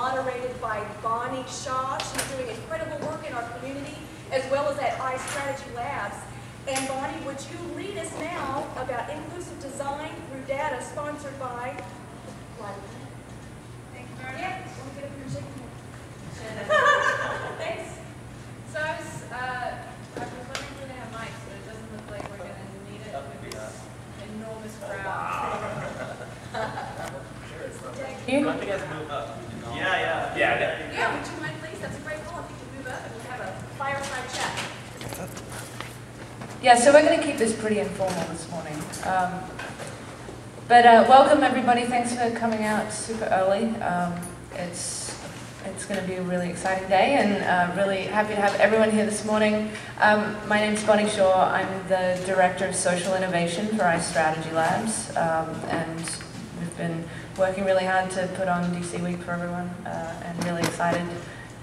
moderated by Bonnie Shaw. She's doing incredible work in our community as well as at iStrategy Labs. And Bonnie, would you lead us now about inclusive design through data sponsored by Thank you very Yeah, much. want to get up here and shake hands? Thanks. So I was, uh, I was wondering if they have mics, but it doesn't look like we're gonna need it with this enormous crowd. You want you guys move up? Yeah, yeah. Yeah. Yeah, would you mind please? That's a great call. If you could move up and we'll have a fireside chat. Yeah, so we're going to keep this pretty informal this morning. Um, but uh, welcome everybody. Thanks for coming out super early. Um, it's it's going to be a really exciting day, and uh, really happy to have everyone here this morning. Um, my name's Bonnie Shaw. I'm the director of social innovation for iStrategy Labs, um, and we've been working really hard to put on DC Week for everyone, uh, and really excited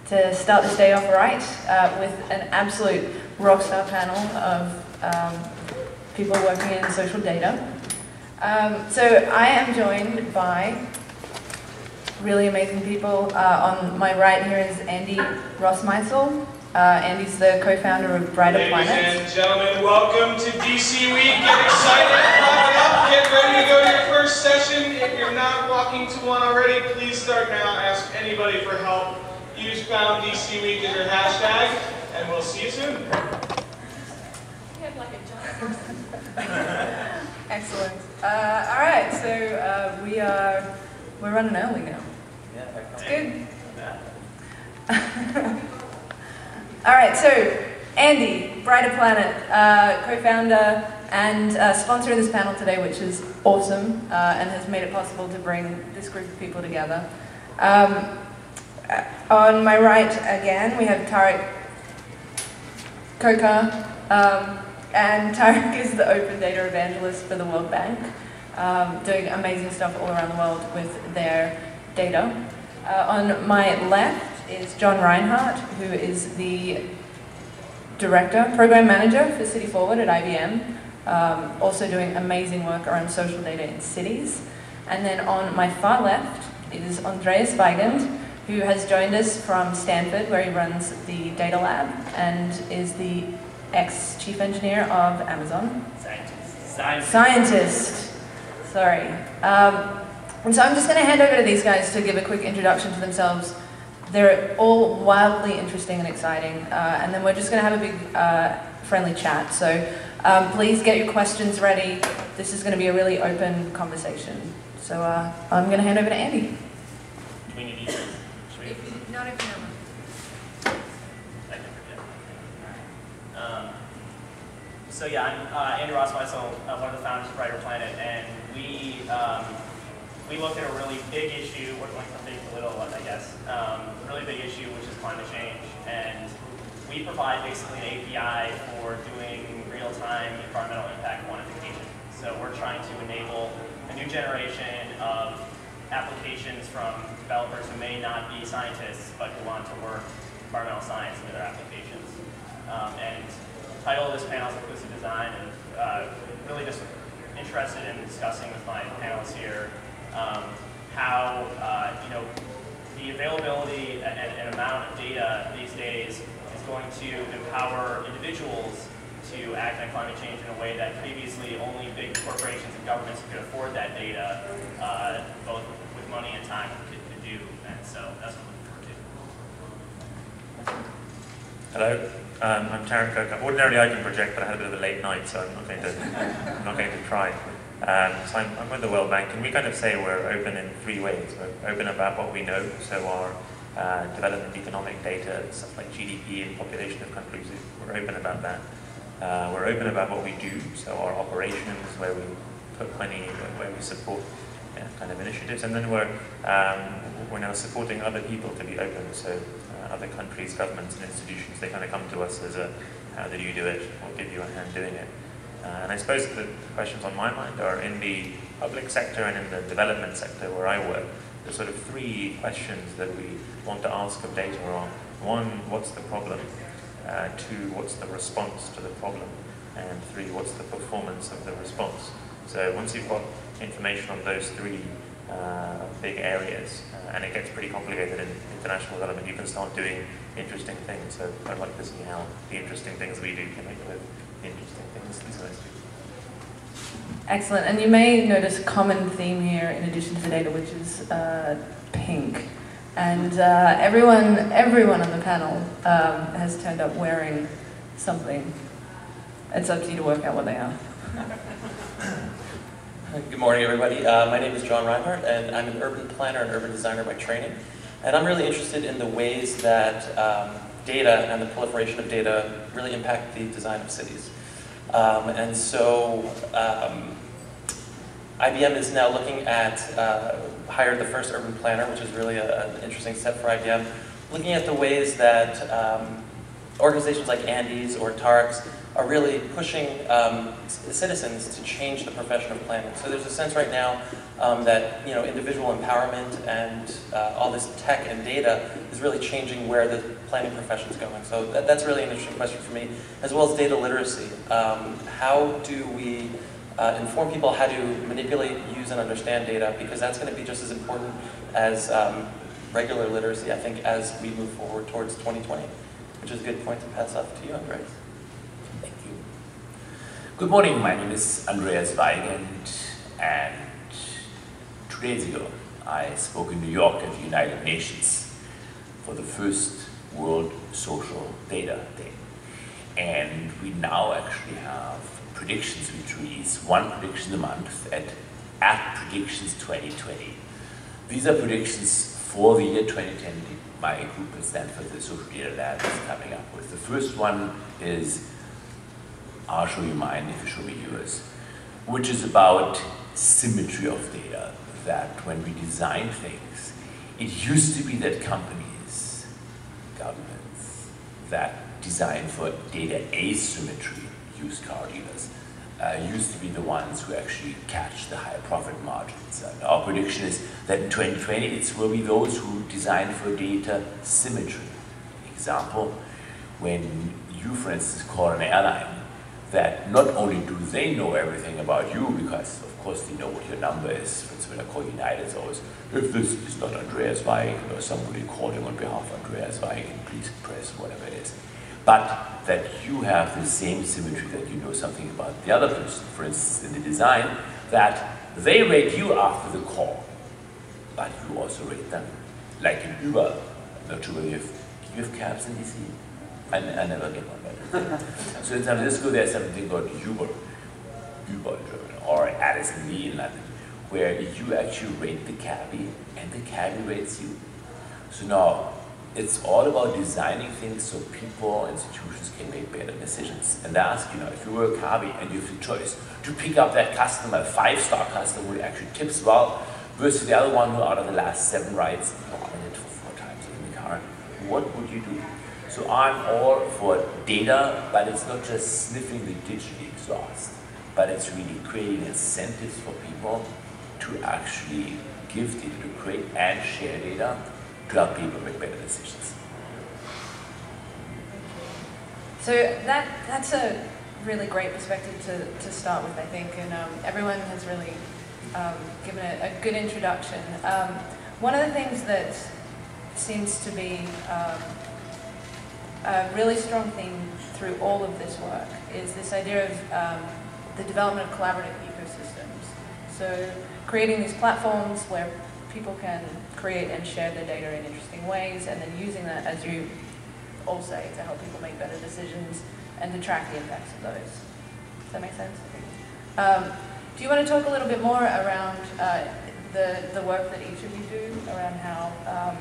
to start this day off right uh, with an absolute rockstar panel of um, people working in social data. Um, so I am joined by really amazing people. Uh, on my right here is Andy Rossmeissl. Uh, Andy's the co-founder of Brighter Ladies Planet. and gentlemen, welcome to DC Week. Get excited, clap it up, get ready to go to your first session. If you're not walking to one already, please start now. Ask anybody for help. Use Found DC Week as your hashtag, and we'll see you soon. You have like a giant. Excellent. Uh, all right, so uh, we are we're running early now. It's good. All right, so Andy, Brighter Planet, uh, co-founder and uh, sponsor of this panel today, which is awesome uh, and has made it possible to bring this group of people together. Um, uh, on my right again, we have Tariq Khokhar, um, and Tariq is the open data evangelist for the World Bank, um, doing amazing stuff all around the world with their data. Uh, on my left is John Reinhardt, who is the director, program manager for City Forward at IBM, um, also doing amazing work around social data in cities. And then on my far left is Andreas Weigend, who has joined us from Stanford, where he runs the data lab and is the ex-chief engineer of Amazon. Scientist. Scientist. Scientist. Sorry. Um, and so I'm just going to hand over to these guys to give a quick introduction to themselves. They're all wildly interesting and exciting, uh, and then we're just going to have a big uh, friendly chat. So um, please get your questions ready. This is going to be a really open conversation. So uh, I'm going to hand over to Andy. Do we need each? If you, not if you. I can forget. Um, so yeah, I'm uh, Andy Rossmeissl, uh, one of the founders of Brighter Planet, and we um, we look at a really big issue, or like a big to little I guess, um, a really big issue, which is climate change, and we provide basically an API for doing real-time environmental impact quantification. So we're trying to enable a new generation of applications from developers who may not be scientists, but who want to work environmental science into their applications. Um, and the title of this panel is Inclusive Design, and uh, really just interested in discussing with my panelists here um, how, uh, you know, the availability and, and amount of data these days is going to empower individuals to act on climate change in a way that previously only big corporations and governments could afford that data, uh, both with money and time, could, could do. And so that's what I'm looking forward to. Hello, um, I'm Tariq Khokhar. Ordinarily I can project, but I had a bit of a late night, so I'm not going to, I'm not going to try. Um, so I'm, I'm with the World Bank, and we kind of say we're open in three ways. We're open about what we know, so our uh, development economic data, stuff like GDP and population of countries, we're open about that. Uh, we're open about what we do, so our operations, where we put money, where we support yeah, kind of initiatives, and then we're um, we're now supporting other people to be open. So uh, other countries, governments, and institutions, they kind of come to us as a how do you do it? We'll give you a hand doing it. Uh, and I suppose the questions on my mind are in the public sector and in the development sector where I work. There's sort of three questions that we want to ask of data are one, what's the problem? Uh, two, what's the response to the problem? And three, what's the performance of the response? So once you've got information on those three, uh, big areas, uh, and it gets pretty complicated in international development. You can start doing interesting things. So I'd like to see how the interesting things we do connect with the interesting things these guys do. Excellent. And you may notice a common theme here in addition to the data, which is uh, pink. And uh, everyone, everyone on the panel um, has turned up wearing something. It's up to you to work out what they are. Good morning, everybody. Uh, my name is John Reinhardt, and I'm an urban planner and urban designer by training. And I'm really interested in the ways that um, data and the proliferation of data really impact the design of cities. Um, and so um, IBM is now looking at, uh, hired the first urban planner, which is really a, an interesting step for IBM, looking at the ways that um, organizations like Andy's or Tariq's are really pushing um, citizens to change the profession of planning. So there's a sense right now um, that you know individual empowerment and uh, all this tech and data is really changing where the planning profession is going. So that, that's really an interesting question for me, as well as data literacy. Um, how do we uh, inform people how to manipulate, use, and understand data? Because that's going to be just as important as um, regular literacy, I think, as we move forward towards 2020, which is a good point to pass off to you, Andreas. Thank you. Good morning, my name is Andreas Weigend, and two days ago I spoke in New York at the United Nations for the first World Social Data Day. And we now actually have predictions which release one prediction a month at, at Predictions 2020. These are predictions for the year 2010 my group at Stanford, the Social Data Lab, is coming up with. The first one is I'll show you mine if you show me yours, which is about symmetry of data. That when we design things, it used to be that companies, governments, that design for data asymmetry, used car dealers, uh, used to be the ones who actually catch the higher profit margins. And our prediction is that in 2020 it will be those who design for data symmetry. Example, when you, for instance, call an airline, that not only do they know everything about you, because of course they know what your number is, for instance, when I call United, it's always, if this is not Andreas Weigend or somebody calling on behalf of Andreas Weigend, please press whatever it is. But that you have the same symmetry that you know something about the other person, for instance, in the design, that they rate you after the call, but you also rate them. Like in Uber, not sure whether you have, you have cabs in DC? I, I never get one, but so in San Francisco there's something called Uber, Uber in German, or Addison Lee in London, where you actually rate the cabbie and the cabbie rates you. So now it's all about designing things so people, institutions can make better decisions. And they ask, you know, if you were a cabbie and you have the choice to pick up that customer, five-star customer who actually tips well, versus the other one who out of the last seven rides, oh, commented for four times in the car, what would you do? So I'm all for data, but it's not just sniffing the digital exhaust, but it's really creating incentives for people to actually give data, to create and share data to help people make better decisions. So that that's a really great perspective to, to start with, I think, and um, everyone has really um, given a, a, good introduction. Um, one of the things that seems to be um, a really strong theme through all of this work is this idea of um, the development of collaborative ecosystems. So creating these platforms where people can create and share their data in interesting ways, and then using that, as you all say, to help people make better decisions and to track the impacts of those. Does that make sense? Um, do you want to talk a little bit more around uh, the, the work that each of you do around how, um,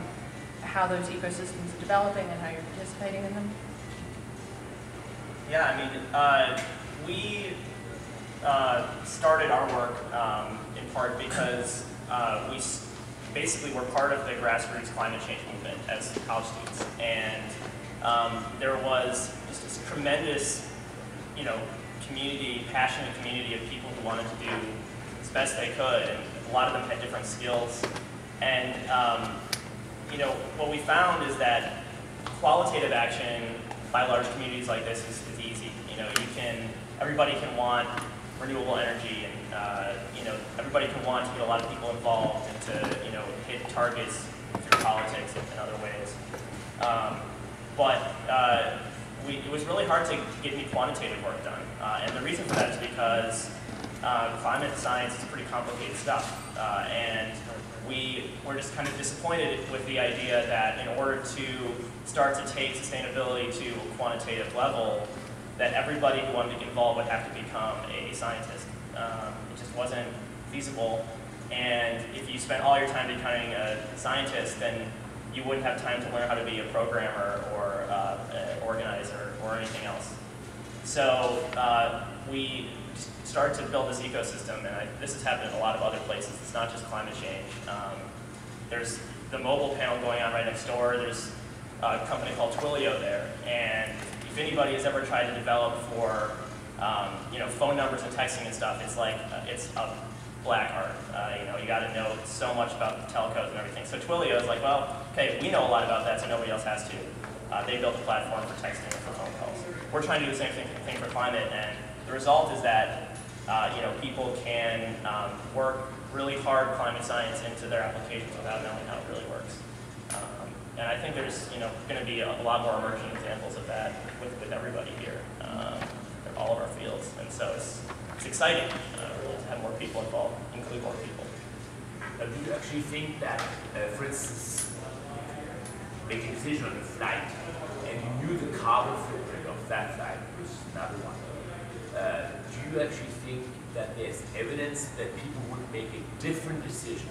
how those ecosystems are developing and how you're participating in them? Yeah, I mean, uh, we uh, started our work um, in part because uh, we basically we're part of the grassroots climate change movement as college students. And um, there was just this tremendous, you know, community, passionate community of people who wanted to do as best they could. And a lot of them had different skills. And, um, you know, what we found is that qualitative action by large communities like this is, is easy. You know, you can, everybody can want renewable energy and uh, you know, everybody can want to get a lot of people involved and to, you know, hit targets through politics and, other ways. Um, but uh, we, it was really hard to get any quantitative work done. Uh, and the reason for that is because uh, climate science is pretty complicated stuff. Uh, and we were just kind of disappointed with the idea that in order to start to take sustainability to a quantitative level, that everybody who wanted to get involved would have to become a scientist. Um, wasn't feasible. And if you spent all your time becoming a scientist, then you wouldn't have time to learn how to be a programmer or uh, an organizer or anything else. So uh, we started to build this ecosystem, and I, this has happened in a lot of other places. It's not just climate change. Um, there's the mobile panel going on right next door. There's a company called Twilio there, and if anybody has ever tried to develop for um, you know phone numbers and texting and stuff, it's like uh, it's a black art. Uh, you know, you got to know so much about telcos and everything. So Twilio is like, well, okay, we know a lot about that, so nobody else has to. Uh, they built a platform for texting and for phone calls. We're trying to do the same thing, thing for climate, and the result is that uh, you know people can um, work really hard climate science into their applications without knowing how it really works. Um, and I think there's you know going to be a, a, lot more emerging examples of that with, with everybody here, um, all of our fields, and so it's it's exciting uh, really to have more people involved, include more people. Uh, do you actually think that, uh, for instance, making a decision on a flight, and you knew the carbon footprint of that flight was another one, uh, do you actually think that there's evidence that people would make a different decision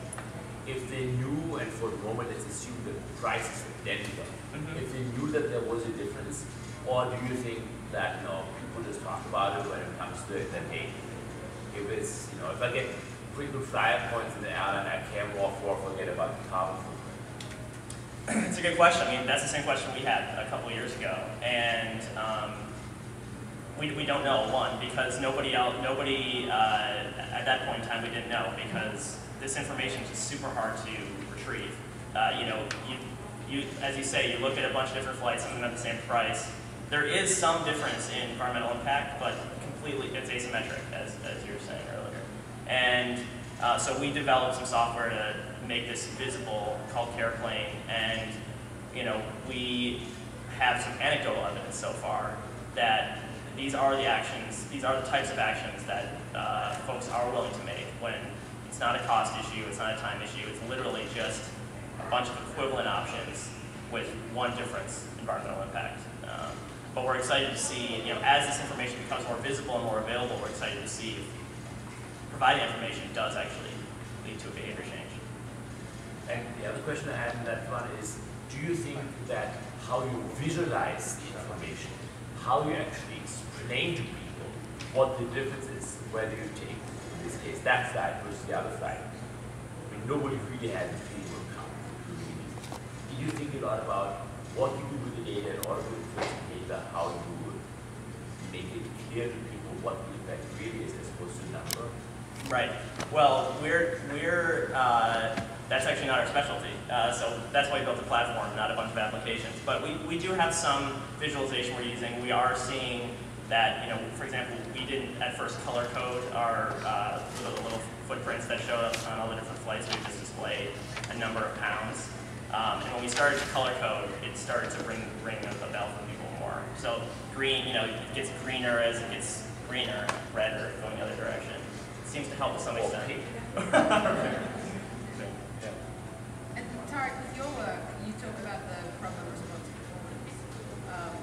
if they knew, and for the moment let's assume the price is identical, mm -hmm. if they knew that there was a difference, or do you think that know, people just talk about it when it comes to it, then hey, if it's, you know, if I get frequent flyer points in the airline, I can walk for forget about the carbon. It's a good question. I mean, that's the same question we had a couple years ago, and um, we, we don't know, one, because nobody else, nobody, uh, at that point in time, we didn't know, because this information is just super hard to retrieve. Uh, you know, you, you, as you say, you look at a bunch of different flights, some of them at the same price. There is some difference in environmental impact, but completely, it's asymmetric, as, as you were saying earlier. And uh, so we developed some software to make this visible called CarePlane, and you know, we have some anecdotal evidence so far that these are the actions, these are the types of actions that uh, folks are willing to make when it's not a cost issue, it's not a time issue, it's literally just a bunch of equivalent options with one difference, environmental impact. But we're excited to see, you know, as this information becomes more visible and more available, we're excited to see if providing information does actually lead to a behavior change. And the other question I had in that one is, do you think that how you visualize the information, how you actually explain to people what the difference is, whether you take, in this case, that flight versus the other flight. I mean, nobody really has a of how Do you think a lot about what you do with the data in order to how you make it clear to people what the effect really is as opposed to number? Right. Well, we're, we're uh, that's actually not our specialty. Uh, so that's why we built a platform, not a bunch of applications. But we, we do have some visualization we're using. We are seeing that, you know, for example, we didn't at first color code our uh, little, little, footprints that showed up on all the different flights. We just displayed a number of pounds. Um, and when we started to color code, it started to ring, ring a, bell for more. So green, you know, it gets greener as it gets greener, redder, going the other direction. It seems to help to some extent. and Tariq, with your work, you talk about the problem response performance. Um,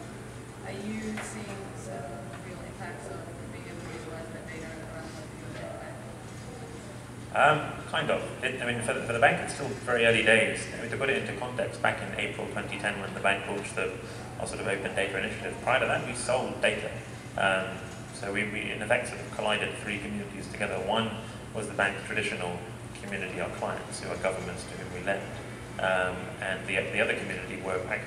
are you seeing some real impacts on being able to visualize that data and run the bank? Um, kind of. It, I mean, for the, for the bank, it's still very early days. I mean, to put it into context, back in April 2010, when the bank launched the of open data initiative, prior to that, we sold data. Um, so we, we, in effect, sort of collided three communities together. One was the bank's traditional community, our clients, who are governments to whom we lend. Um, and the, the other community were ac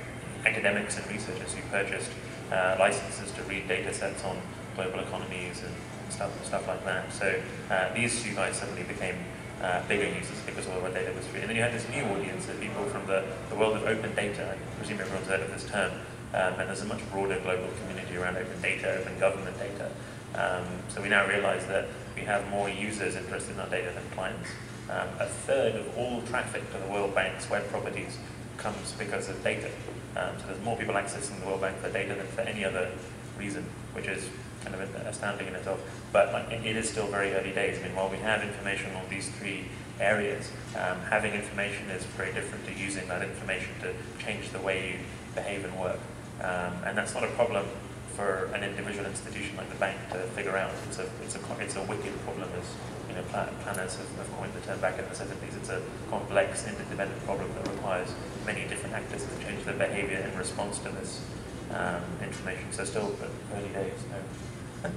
academics and researchers who purchased uh, licenses to read data sets on global economies and stuff, stuff like that. So uh, these two guys suddenly became uh, bigger users because all of our data was free. And then you had this new audience of people from the, the world of open data. I presume everyone's heard of this term. Um, and there's a much broader global community around open data, open government data. Um, so we now realize that we have more users interested in our data than clients. Um, a third of all traffic to the World Bank's web properties comes because of data. Um, so there's more people accessing the World Bank for data than for any other reason, which is kind of astounding in itself. But like, it is still very early days. I mean, while we have information on these three areas, um, having information is very different to using that information to change the way you behave and work. Um, and that's not a problem for an individual institution like the bank to figure out. It's a, it's a, it's a wicked problem as you know, planners have, have coined the term back in the 70s. It's a complex, interdependent problem that requires many different actors to change their behavior in response to this um, information. So still early days. No.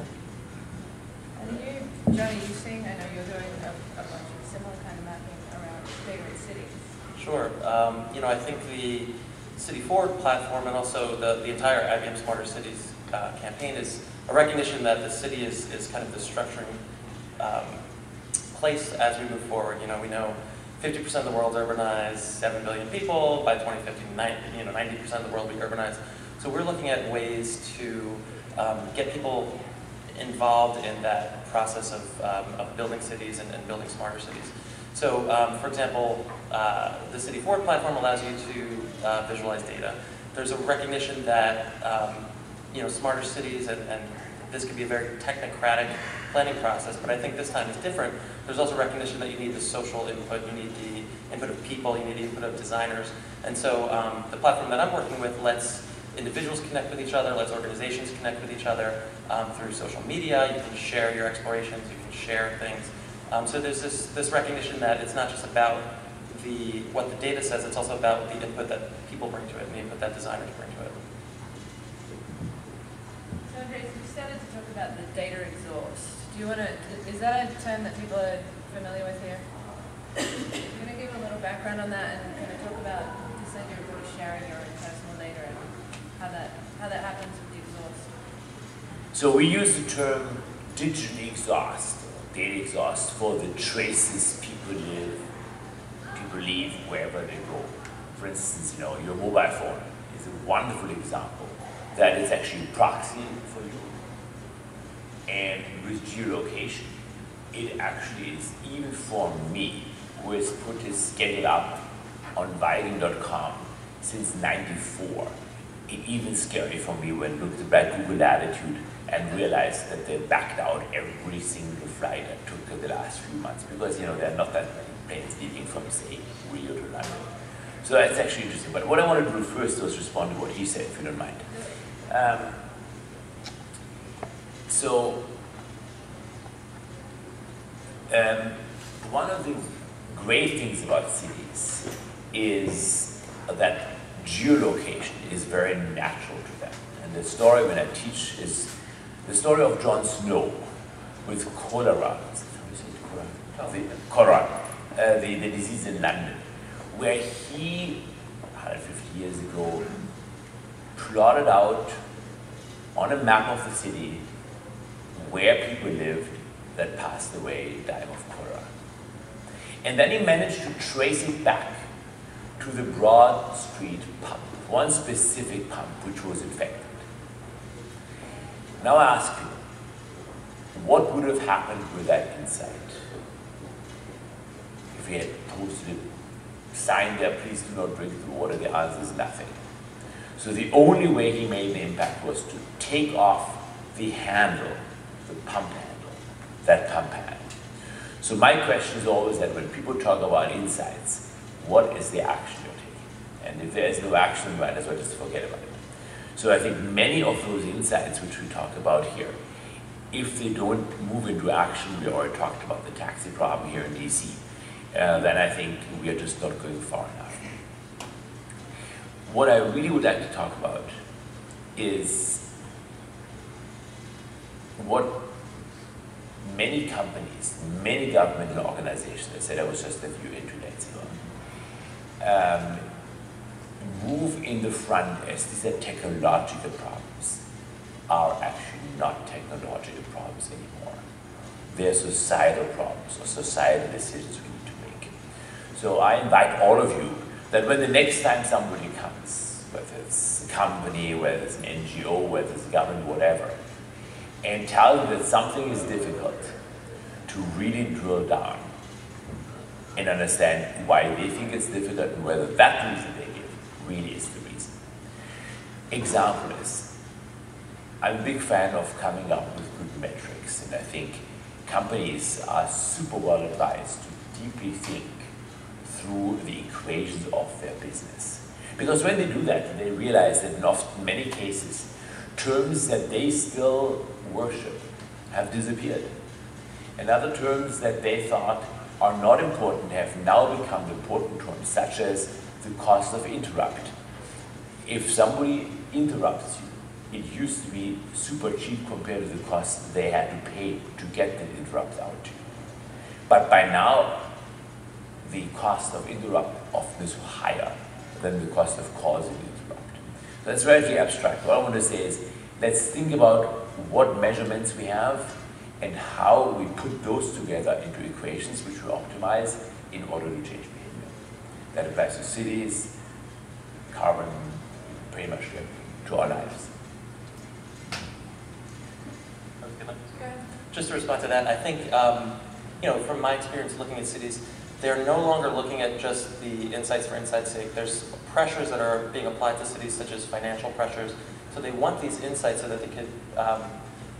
and you, Johnny, you seeing, I know you're doing a, a bunch of similar kind of mapping around favorite cities. Sure. Um, you know, I think the City Forward platform and also the, the entire IBM Smarter Cities uh, campaign is a recognition that the city is, is kind of the structuring um, place as we move forward. You know, we know 50% of the world's urbanized, 7 billion people. By 2050, 90, you know, 90% of the world will be urbanized. So we're looking at ways to um, get people involved in that process of, um, of building cities and, and, building smarter cities. So, um, for example, uh, the City Forward platform allows you to uh, visualize data. There's a recognition that um, you know smarter cities and, and this could be a very technocratic planning process, but I think this time is different. There's also recognition that you need the social input, you need the input of people, you need the input of designers. And so um, the platform that I'm working with lets individuals connect with each other, lets organizations connect with each other um, through social media. You can share your explorations, you can share things. Um, so there's this, this recognition that it's not just about the, what the data says, it's also about the input that people bring to it and the input that designers bring to it. So Andres, you started to talk about the data exhaust. Do you want to, is that a term that people are familiar with here? you want to give a little background on that and kind of talk about, you said you're really sharing your personal data and how that, how that happens with the exhaust? So we use the term digital exhaust, data exhaust, for the traces people live, people leave wherever they go. For instance, you know, your mobile phone is a wonderful example that is actually a proxy for you. And with geolocation, it actually is even for me, who has put his schedule up on weigend.com since 94. It even scary for me when looked at Google Latitude and realized that they backed out every single flight I took the last few months because you know there are not that many planes leaving from say Rio to London. So that's actually interesting. But what I want to do first was respond to what he said, if you don't mind. Um, so, um, one of the great things about cities is that geolocation is very natural to them. And the story when I teach is the story of John Snow with cholera, the, cholera, uh, the, the disease in London, where he, 150 years ago, plotted out on a map of the city where people lived that passed away, dying of cholera. And then he managed to trace it back to the Broad Street pump, one specific pump which was infected. Now I ask you, what would have happened with that insight if he had posted a sign there, please do not drink the water? The answer is nothing. So the only way he made an impact was to take off the handle, the pump handle, that pump handle. So my question is always that when people talk about insights, what is the action you're taking? And if there is no action, you might as well just forget about it. So I think many of those insights which we talk about here, if they don't move into action, we already talked about the taxi problem here in DC, uh, then I think we are just not going far enough. What I really would like to talk about is what many companies, many governmental organizations, I said I was just a few internets ago, um, move in the front as these are technological problems, are actually not technological problems anymore. They're societal problems or societal decisions we need to make. So I invite all of you that when the next time somebody comes, whether it's a company, whether it's an NGO, whether it's a government, whatever, and tell you that something is difficult, to really drill down and understand why they think it's difficult and whether that reason they give really is the reason. Example is, I'm a big fan of coming up with good metrics, and I think companies are super well advised to deeply think through the equations of their business. Because when they do that, they realize that in often many cases, terms that they still worship have disappeared. And other terms that they thought are not important have now become important terms, such as the cost of interrupt. If somebody interrupts you, it used to be super cheap compared to the cost they had to pay to get the interrupt out. But by now, the cost of interrupt often is higher than the cost of causing interrupt. So that's relatively abstract. What I want to say is, let's think about what measurements we have and how we put those together into equations which we optimize in order to change behavior. That applies to cities, carbon, pretty much to our lives. Just to respond to that, I think, um, you know, from my experience looking at cities, they're no longer looking at just the insights for insight's sake. There's pressures that are being applied to cities, such as financial pressures. So they want these insights so that they can um,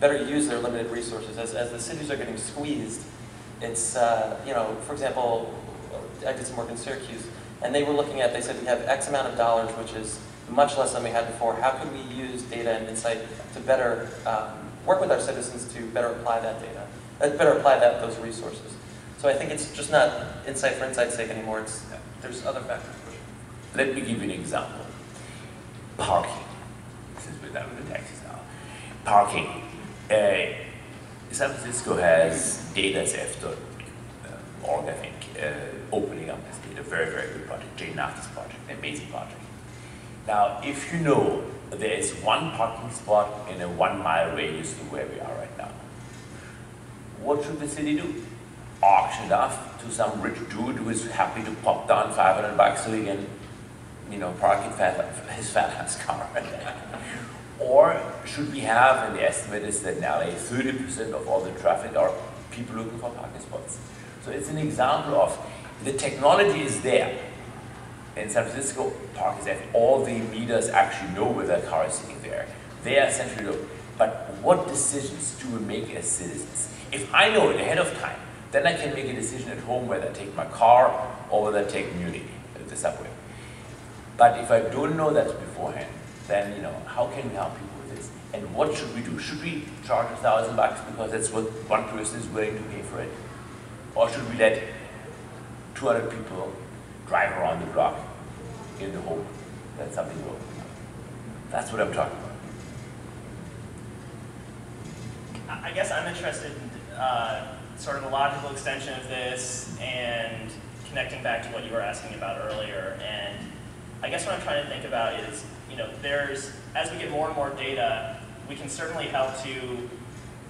better use their limited resources. As, as the cities are getting squeezed, it's, uh, you know, for example, I did some work in Syracuse, and they were looking at, they said we have X amount of dollars, which is much less than we had before. How can we use data and insight to better um, work with our citizens to better apply that data, uh, better apply that those resources? So I think it's just not insight for insight's sake anymore. It's there's other factors. Let me give you an example. Parking. Since we're done with the taxis now. Parking. Uh, San Francisco has data after uh, org, I think, uh, opening up this data. Very, very good project. Jay Nath's project, amazing project. Now, if you know there is one parking spot in a one mile radius to where we are right now, what should the city do? Auction it off to some rich dude who is happy to pop down 500 bucks so he can, you know, park his fat, ass car. or should we have, and the estimate is that in LA, 30% of all the traffic are people looking for parking spots. So it's an example of the technology is there. In San Francisco, parking have all the meters actually know where their car is sitting there. They are essentially look. But what decisions do we make as citizens? If I know it ahead of time, then I can make a decision at home whether I take my car or whether I take Muni, uh, the subway. But if I don't know that beforehand, then you know how can we help people with this? And what should we do? Should we charge a thousand bucks because that's what one person is willing to pay for it, or should we let 200 people drive around the block in the hope that something will? That's what I'm talking about. I guess I'm interested in uh, sort of the logical extension of this and connecting back to what you were asking about earlier. And I guess what I'm trying to think about is, you know, there's, as we get more and more data, we can certainly help to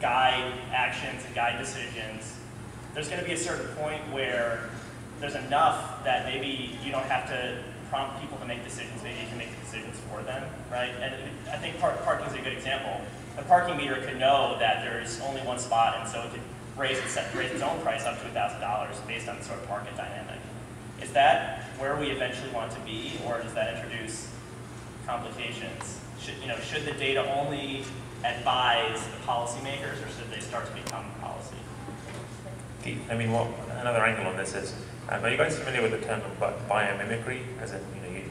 guide actions and guide decisions. There's going to be a certain point where there's enough that maybe you don't have to prompt people to make decisions, maybe you can make the decisions for them, right? And I think park, parking is a good example. The parking meter could know that there's only one spot, and so it could raise its, raise its own price up to $1,000 based on the sort of market dynamic. Is that where we eventually want to be, or does that introduce complications? Should, you know, should the data only advise the policymakers, or should they start to become policy? I mean, what another angle on this is, um, are you guys familiar with the term biomimicry? As in, you know, you,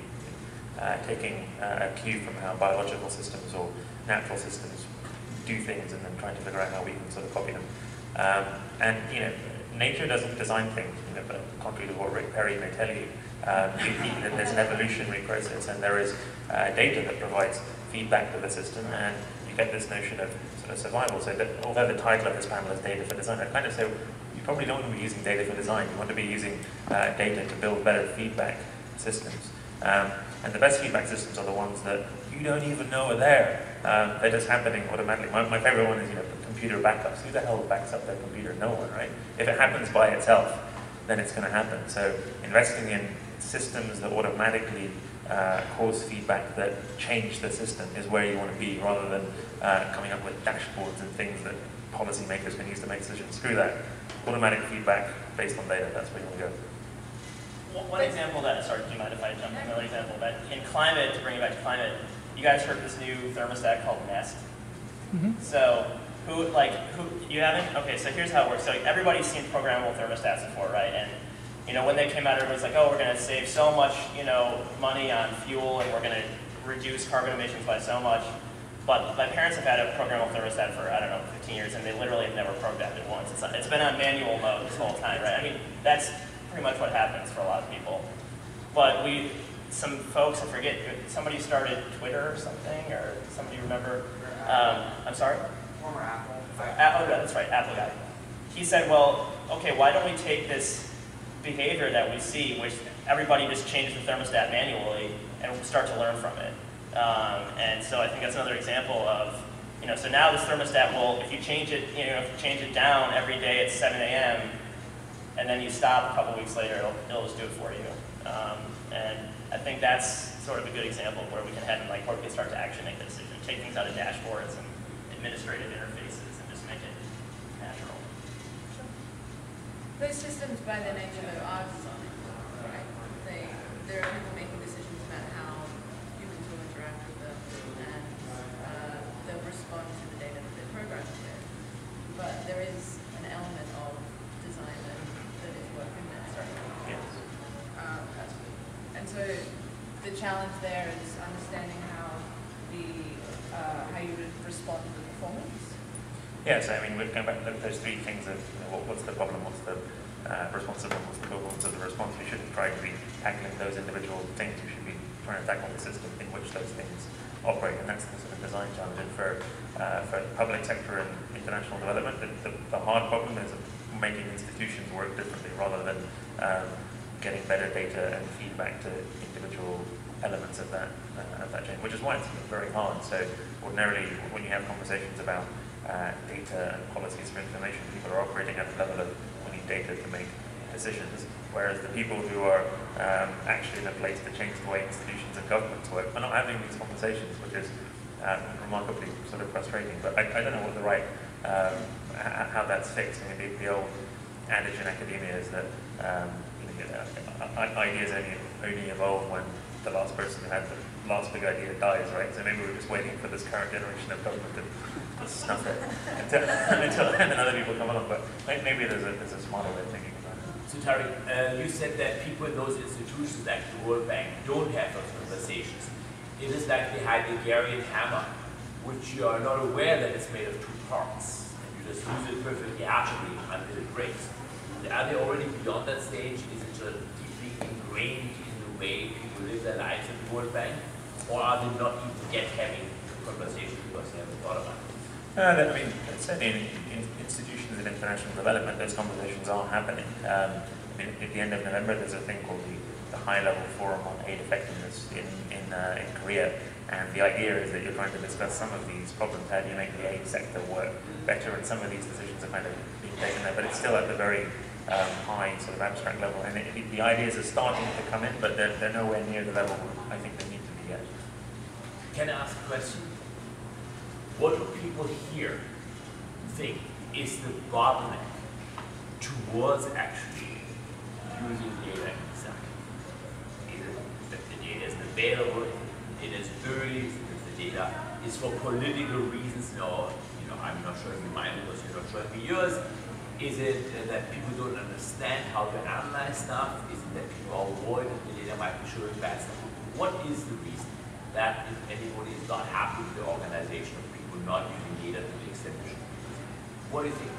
uh, taking uh, a cue from how biological systems or natural systems do things and then trying to figure out how we can sort of copy them. Um, and, you know, nature doesn't design things, you know, but contrary to what Rick Perry may tell you, um, there's an evolutionary process and there is uh, data that provides feedback to the system and you get this notion of sort of survival. So that although the title of this panel is data for design, I kind of say probably don't want to be using data for design, you want to be using uh, data to build better feedback systems. Um, and the best feedback systems are the ones that you don't even know are there. Um, they're just happening automatically. My, my favorite one is, you know, computer backups. Who the hell backs up their computer? No one, right? If it happens by itself, then it's going to happen. So investing in systems that automatically uh, cause feedback that change the system is where you want to be rather than uh, coming up with dashboards and things that policymakers can use to make decisions. Screw that. Automatic feedback based on data, that's where you want to go. One one example that, sorry, do you mind if I jump in? Another example that in climate, to bring it back to climate, you guys heard this new thermostat called Nest? Mm-hmm. So, who, like, who, you haven't? Okay, so here's how it works. So everybody's seen programmable thermostats before, right? And, you know, when they came out, everybody's like, oh, we're gonna save so much, you know, money on fuel and we're gonna reduce carbon emissions by so much. But my parents have had a programmable thermostat for, I don't know, 15 years, and they literally have never programmed it once. It's, it's been on manual mode this whole time, right? I mean, that's pretty much what happens for a lot of people. But we, some folks, I forget, somebody started Twitter or something, or somebody remember? Um, I'm sorry? Former Apple. Oh, that's right, Apple guy. He said, well, okay, why don't we take this behavior that we see, which everybody just changes the thermostat manually, and start to learn from it. Um, and so I think that's another example of, you know, so now this thermostat will, if you change it, you know, if you change it down every day at 7 a.m., and then you stop a couple weeks later, it'll, it'll just do it for you. Um, and I think that's sort of a good example of where we can head and like where we can start to actually make the decision, take things out of dashboards and administrative interfaces and just make it natural. Those systems by their nature though are designed, right? They, there are people making decisions about how humans will interact with them and uh, they'll respond to the data that they're programmed with. But there is an element of design that, that is work in there. Yes. Um, and so the challenge there is understanding how the, uh, how you would respond to the performance. Yes, I mean, we're going back to those three things of you know, what, what's the problem, what's the uh, response of what's the performance of the response. We shouldn't try to be tackling those individual things. We should be trying to tackle the system in which those things operate, and that's the sort of design challenge. And for uh, for public sector and international development, the, the, the hard problem is making institutions work differently rather than um, getting better data and feedback to individual elements of that uh, of that chain, which is why it's very hard. So ordinarily, when you have conversations about uh, data and policies for information, people are operating at the level of we need data to make decisions, whereas the people who are um, actually in a place to change the way institutions and governments work are not having these conversations, which is um, remarkably sort of frustrating. But I, I don't know what the right um, how that's fixed. I mean, the, the old adage in academia is that um, you know, uh, ideas only only evolve when the last person who had the last big idea dies, right? So maybe we're just waiting for this current generation of government to, snuff it until, until and then other people come along. But maybe there's a there's a smarter way of thinking. So Tariq, uh, you said that people in those institutions like the World Bank don't have those conversations. It is like the Heideggerian hammer, which you are not aware that it's made of two parts. And you just use it perfectly actually until it breaks. Are they already beyond that stage? Is it just deeply ingrained in the way people live their lives at the World Bank? Or are they not even yet having conversations because they haven't thought about it? Uh, I mean, certainly in, in institutions of international development, those conversations are happening. Um, I mean, at the end of November, there's a thing called the, the High Level Forum on Aid Effectiveness in, in, uh, in Korea. And the idea is that you're trying to discuss some of these problems. How do you make the aid sector work better? And some of these decisions are kind of being taken there, but it's still at the very um, high sort of abstract level. And it, it- the ideas are starting to come in, but they're, they're nowhere near the level I think they need to be yet. Can I ask a question? What do people here think is the bottleneck towards actually using data? Is it that the data isn't available, it is early, that the data is for political reasons, no, you know, I'm not showing you mine because you're not showing me yours. Is it that people don't understand how to analyze stuff? Is it that people are worried that the data might be showing bad stuff? What is the reason that if anybody is not happy with the organization people not using data to the extent they should? What do you think?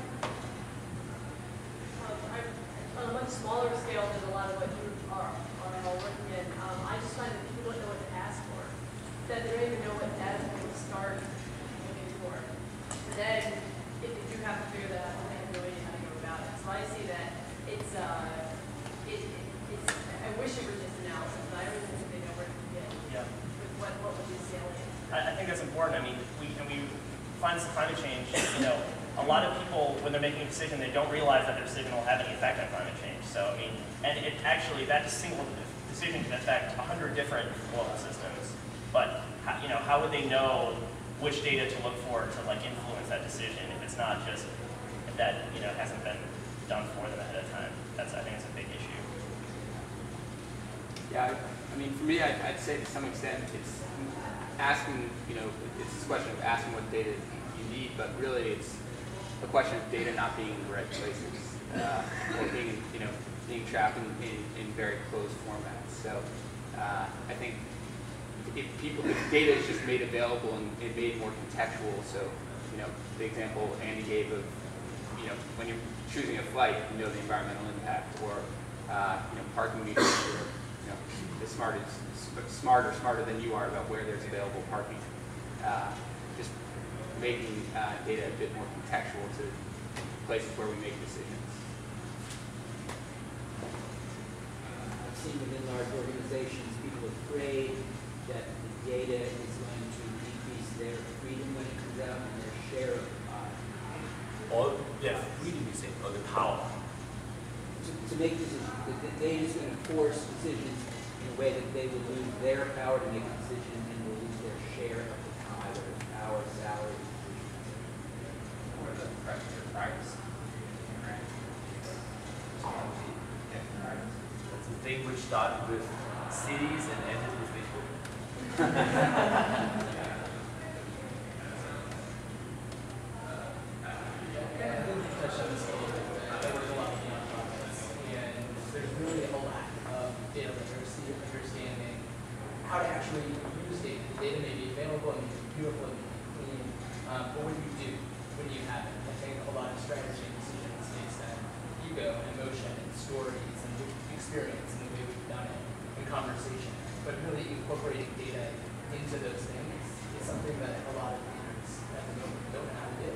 Um, On a much smaller scale than a lot of what you are, are all working in, um, I just find that people don't know what to ask for. That they don't even know what data to start looking for. And then, if they do have to figure that out, they have no idea how to go about it. So I see that it's, uh, it, it's, I wish it were just analysis, but I don't even think they know where to begin Yeah. with what, what would be salient. I, I think that's important. I mean, we, and we find this in climate change, you know, a lot of people, when they're making a decision, they don't realize that their decision will have any effect on climate change. So, I mean, and it actually, that single, decision can affect a hundred different global systems. But how, you know, how would they know which data to look for to like influence that decision if it's not just that you know hasn't been done for them ahead of time? That's I think it's a big issue. Yeah, I, mean, for me, I'd say to some extent it's asking, you know, it's this question of asking what data you need, but really it's a question of data not being in the right places, uh, or being, you know, being trapped in, in, in very closed formats. So uh, I think if people, if data is just made available and, and made more contextual, so, you know, the example Andy gave of, you know, when you're choosing a flight, you know the environmental impact, or, uh, you know, parking meters, know, as smart as, smarter, smarter than you are about where there's available parking. Uh, just making uh, data a bit more contextual to places where we make decisions. I've seen within large organizations, people afraid that the data is going to decrease their freedom when it comes out and their share of the pie. Or their freedom, you say, or the power. To, to make decisions, the, the data is going to force decisions in a way that they will lose their power to make a decision and will lose their share of the pie, whether it's power, salary, Or the pressure privacy. That's a thing which started with cities and ended with Facebook. And there's really a lack of data literacy, of understanding how to actually use data. The Data may be available and beautiful and clean, um, but what do you do when you have it? I think a lot of strategy and decisions based on ego, and emotion, and stories, and experience, and the way we've done it, and conversation. But really incorporating data into those things is something that a lot of leaders at the moment don't know how to do.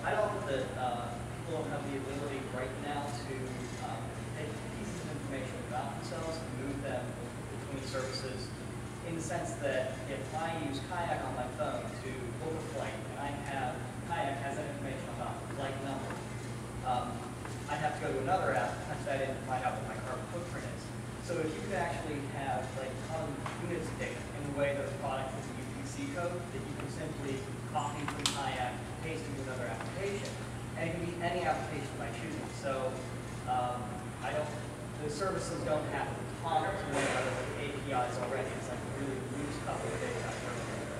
I don't think that uh, people don't have the ability right now to um, take pieces of information about themselves and move them between services in the sense that if I use Kayak on my phone to book a flight and I have, Kayak has that information about the flight number, um, I have to go to another app to punch that in to find out what my carbon footprint is. So if you could actually have like ton units of data in the way that the product is a UPC code that you can simply copy from Kayak, paste into another application, and it can be any application by choosing. So um, I don't, the services don't have to talk to APIs already. It's like a really loose couple of data.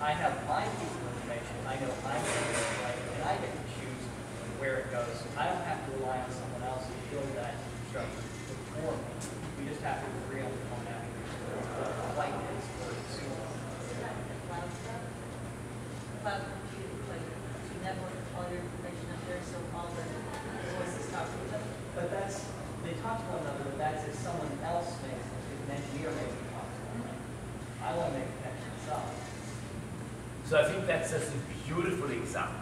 I have my piece of information. I know my data is right, and I get to choose where it goes. I don't have to rely on someone else to build that infrastructure for me. We just have to agree on the common application. What the flight is for the consumer. cloud stuff, cloud compute, like to network all your information up there, so all the voices talk to each other. But that's, they talk to one another, but that's if someone else makes it, if an engineer makes it talk to one another. I want to make a connection myself. So I think that's just a beautiful example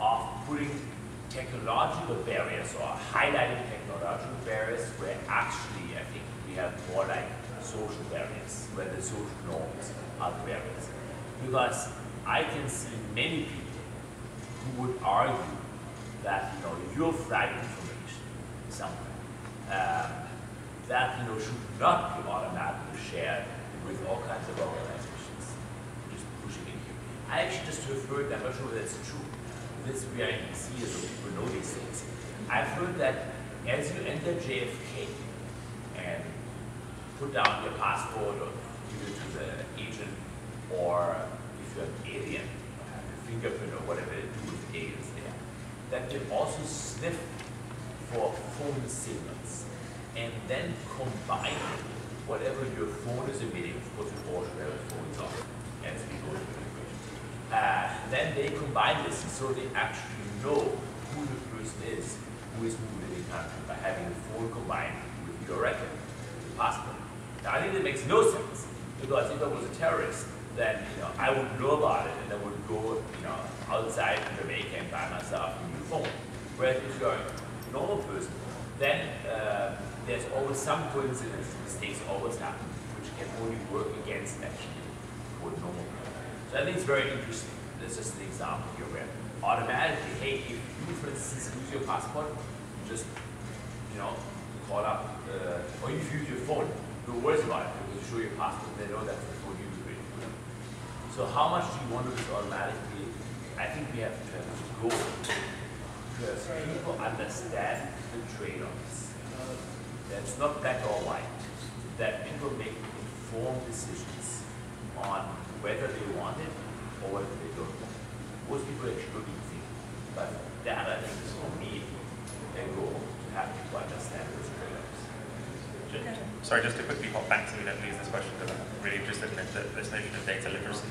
of putting technological barriers or highlighting technological barriers where actually I think we have more like social barriers, where the social norms are the barriers. Because I can see many people who would argue that you know your flight information somewhere um, that you know should not be automatically shared with all kinds of organizations. Just pushing in here. I actually just have heard, I'm not sure that's true. This we are in DC, so people know these things. I've heard that as you enter JFK and put down your passport or give it to the agent, or if you're an alien, a fingerprint or whatever they do aliens there, that they also sniff for phone signals and then combine whatever your phone is emitting, of course we all have phones on as we go through. Uh, then they combine this so they actually know who the person is who is moving in the country by having the phone combined with your record, the passport. Now I think that makes no sense because if I was a terrorist, then you know I would know about it and I would go you know outside Jamaica and buy myself a new phone. Whereas if you're a normal person, then uh, there's always some coincidence, mistakes always happen, which can only work against actually for normal people. I think it's very interesting. This is an example here where automatically, hey, if you, for instance, lose your passport, just you know, call up, uh, or if you use your phone, no worries about it, because you show your passport, they know that's the phone you created. So how much do you want to do automatically? I think we have to have to go because people understand the trade-offs. That's not black or white. That people make informed decisions on whether they want it or whether they don't. Most people actually don't think. But that I think is for me a goal to have people understand those trade-offs. Sorry, just to quickly hop back so we don't lose this question because I'm really interested in it, the- this notion of data literacy.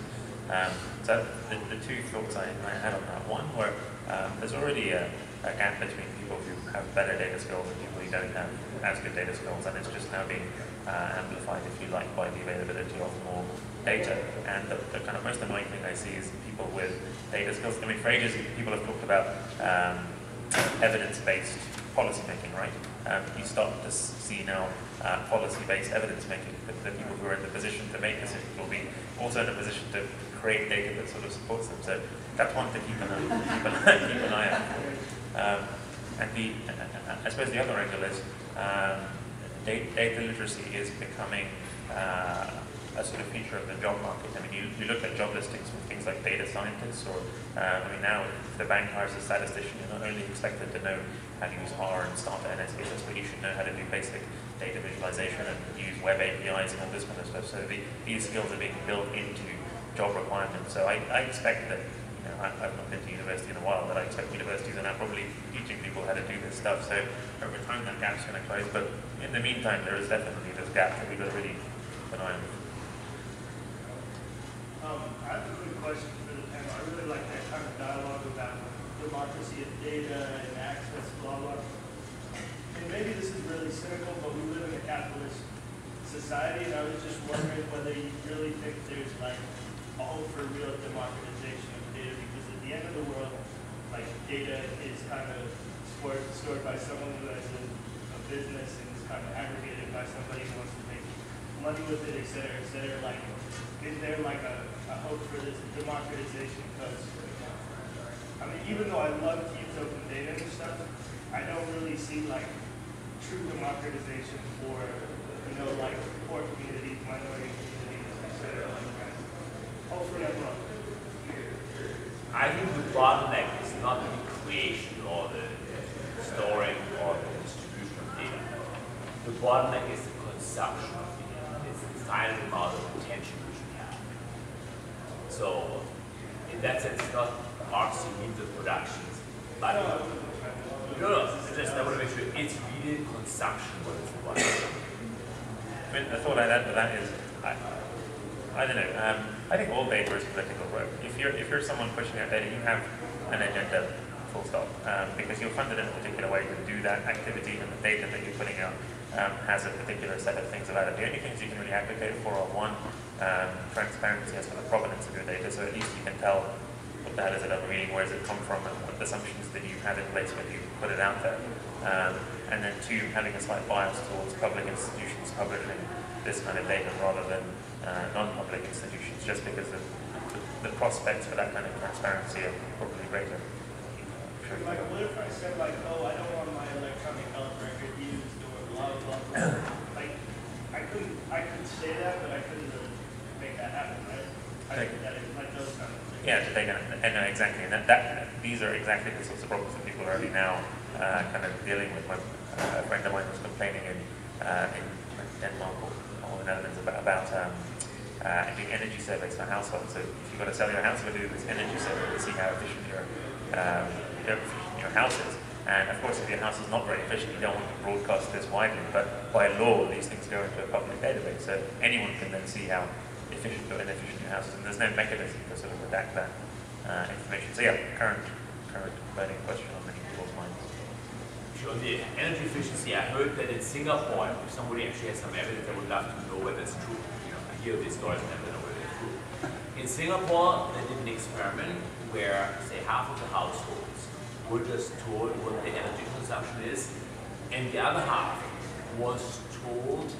Um, so the, the two thoughts I, I had on that, one were um, there's already a, a gap between people who have better data skills and people who don't have as good data skills, and it's just now being amplified, if you like, by the availability of more data. And the, the kind of most annoying thing I see is people with data skills. I mean, for ages, people have talked about um, evidence-based policy making, right? Um, you start to see now uh, policy-based evidence making. The, the people who are in the position to make decisions will be also in a position to create data that sort of supports them. So that's one to keep an eye, keep an eye, keep an eye out for. Um, and the, I suppose the other angle is um, data, literacy is becoming uh, a sort of feature of the job market. I mean, you, you look at job listings for things like data scientists, or uh, I mean, now if the bank hires a statistician, you're not only expected to know how to use R and Stata and SPSS, but you should know how to do basic data visualization and use web APIs and all this kind of stuff. So the, these skills are being built into job requirements. So I, I expect that, you know, I, I've not been to university in a while, but I expect universities are now probably people how to do this stuff. So over time that gap's going to close. But in the meantime, there is definitely this gap that we've got really an eye on. Um, I have a quick question for the panel. I really like that kind of dialogue about democracy of data and access, blah, blah. And maybe this is really cynical, but we live in a capitalist society, and I was just wondering whether you really think there's like a hope for real democratization of data, because at the end of the world, like data is kind of stored, by someone who has a, a business and is kind of aggregated by somebody who wants to make money with it, et cetera, et cetera. Like, is there like a, a hope for this democratization? Because, I mean, even though I love to use open data and stuff, I don't really see like true democratization for, you know, like poor communities, minority communities, et cetera. Like that. Hopefully I'm wrong. I think the bottleneck is not the creation or the storing or the distribution of data. The bottleneck is the consumption of data. It's the final amount of attention which we have. So, in that sense, it's not marketing means of productions, but no, no, just I want to make sure it's really consumption what is bottleneck. I mean, the thought I'd add to that is, I, I don't know. Um, I think all data is political work. If you're if you're someone pushing out data, you have an agenda, full stop. Um, because you're funded in a particular way to do that activity, and the data that you're putting out um, has a particular set of things about it. The only things you can really advocate for are one, um, transparency as to the provenance of your data, so at least you can tell what the hell is it where does it come from, and what assumptions that you had in place when you put it out there. Um, and then two, having a slight bias towards public institutions publishing this kind of data rather than uh, non-public institutions, just because the prospects for that kind of transparency are probably greater. Sure. Like, what if I said like, oh, I don't want my electronic health record used or blah, blah, blah. like, I couldn't, I could say that, but I couldn't really make that happen, right? I think that is like those kind of things. Yeah, take an, and exactly, and that, that these are exactly the sorts of problems that people are already now uh, kind of dealing with. When uh, a friend of mine was complaining in uh, in Denmark or, the Netherlands about about um, uh, doing energy surveys for households. So if you've got to sell your house, you've got to do this energy survey to see how efficient your um, efficient your house is. And of course, if your house is not very efficient, you don't want to broadcast this widely. But by law, these things go into a public database, so anyone can then see how efficient or inefficient your house is. And there's no mechanism to sort of redact that uh, information. So yeah, current current burning question on many people's minds. On the energy efficiency, I heard that in Singapore, if somebody actually has some evidence, I would love to know whether it's true. You know, I hear these stories and don't know whether it's true. In Singapore, they did an experiment where, say, half of the households were just told what the energy consumption is, and the other half was told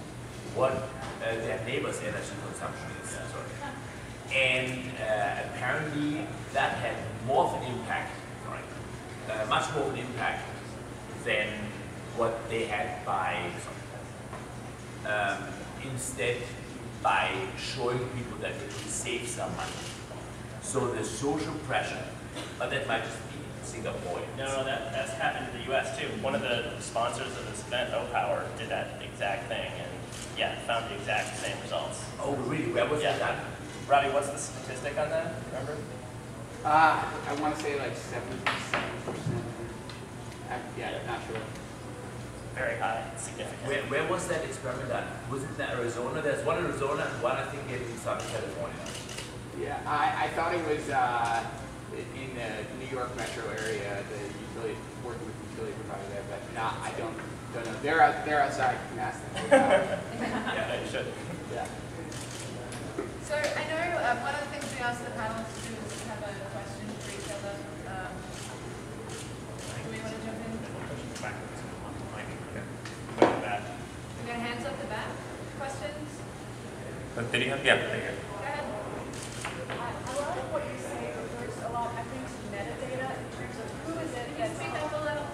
what uh, their neighbor's energy consumption is. Sorry. And uh, apparently, that had more of an impact, sorry, uh, much more of an impact than what they had by um, instead by showing people that they could save some money. So the social pressure, but that might just be Singaporean. No, no, that, that's happened in the US too. One of the sponsors of this event, Opower, did that exact thing and yeah, found the exact same results. Oh, really? Where was Yeah. that? Robbie, what's the statistic on that? Remember? Uh, I want to say like seventy-seven percent. Yeah, not sure. Very high, significant. Where, where was that experiment done? Was it in Arizona? There's one in Arizona and one I think in Southern California. Yeah, I, I thought it was uh, in the New York metro area, the utility, working with the utility provider there, but not, I don't, don't know. They're out, they're outside, you can ask them. Yeah, you should. Yeah. So I know uh, one of the things we asked the panelists to do is have a question for each other. Um, do we want to jump in? We got hands up the back. Questions? But did you have, yeah, there you go. Go ahead. I I like what you say refers a lot, I think, to metadata in terms of who is it Can you that's. speak up a little?